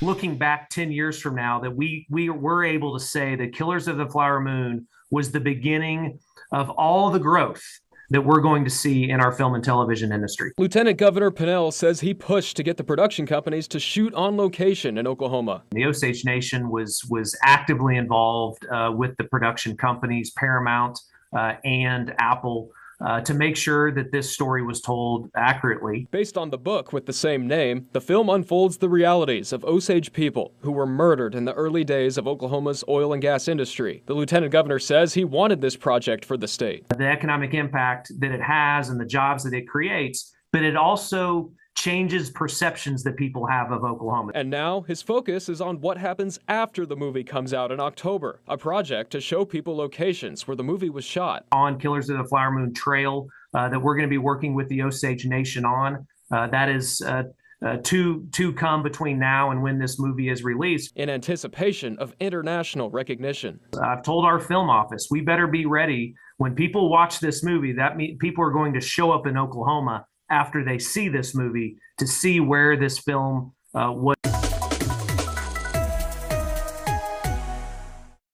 looking back 10 years from now that we we were able to say that Killers of the Flower Moon was the beginning of all the growth that we're going to see in our film and television industry. Lieutenant Governor Pinnell says he pushed to get the production companies to shoot on location in Oklahoma. The Osage Nation was was actively involved uh, with the production companies, Paramount uh, and Apple uh, to make sure that this story was told accurately. Based on the book with the same name, the film unfolds the realities of Osage people who were murdered in the early days of Oklahoma's oil and gas industry. The lieutenant governor says he wanted this project for the state. The economic impact that it has and the jobs that it creates, but it also changes perceptions that people have of Oklahoma. And now his focus is on what happens after the movie comes out in October, a project to show people locations where the movie was shot. On Killers of the Flower Moon Trail uh, that we're going to be working with the Osage Nation on. Uh, that is uh, uh, to to come between now and when this movie is released in anticipation of international recognition. I've told our film office we better be ready when people watch this movie. That me- people are going to show up in Oklahoma after they see this movie to see where this film uh, was